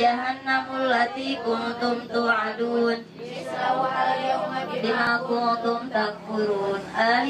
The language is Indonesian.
jahannamul lati kuntum tu'adun. Bisawha yawma bima kuntum takfurun. Al